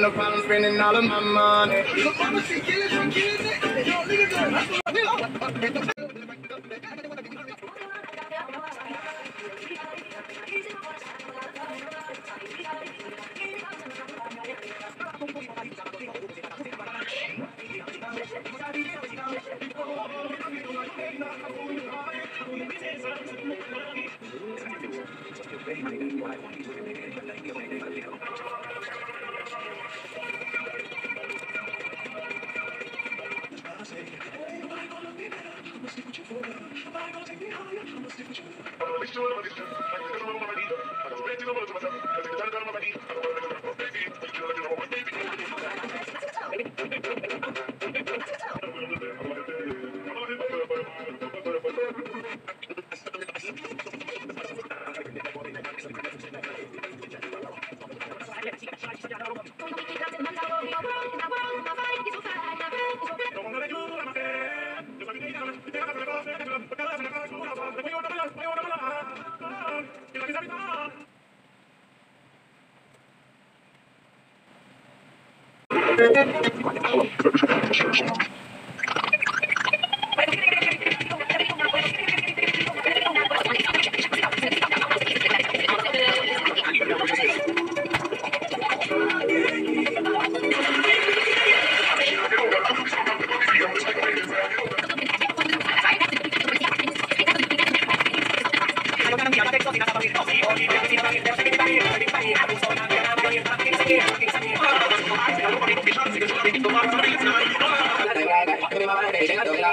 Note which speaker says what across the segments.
Speaker 1: no problem spending all of my money.
Speaker 2: Let's sure
Speaker 3: I'm sure I'm sure I'm sure Thank you.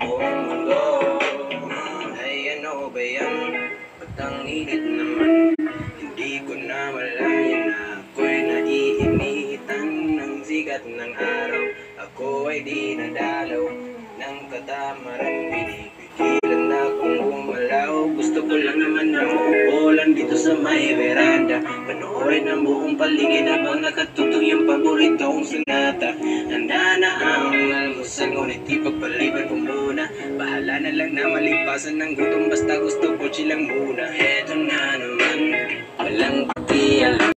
Speaker 3: buong mundo Ay ano ang init mata Marang pinipigilan na kung umalaw Gusto ko lang naman na umuulan dito sa may veranda. Panoorin ang buong paligid habang nakatutok yung paborito kong sinata Handa na ang almusal ngunit di pagpaliban ko muna. Bahala na lang na malipasan ng gutom basta gusto ko silang muna. Heto na naman, walang pati alam